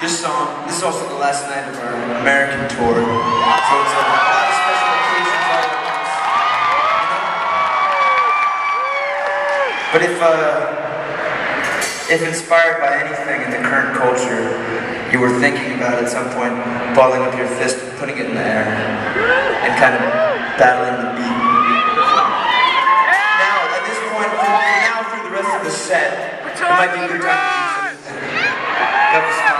this song, this is also the last night of our American tour. So it's a lot of special occasions all at once. But if, uh, if inspired by anything in the current culture, you were thinking about at some point balling up your fist, putting it in the air, and kind of battling the beat. Now, at this point, now through the rest of the set, it might be a good time to